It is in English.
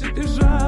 cię ujrzało